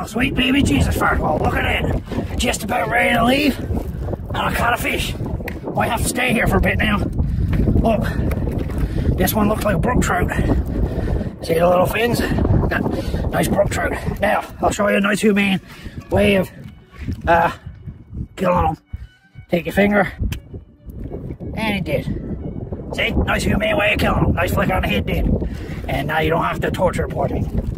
Oh, sweet baby Jesus, first of all, look at it. Just about ready to leave. And I caught a fish. I have to stay here for a bit now. Look, this one looks like a brook trout. See the little fins? Nice brook trout. Now, I'll show you a nice humane way of uh, killing them. Take your finger, and it did. See? Nice humane way of killing them. Nice flick on the head did. And now you don't have to torture poor thing.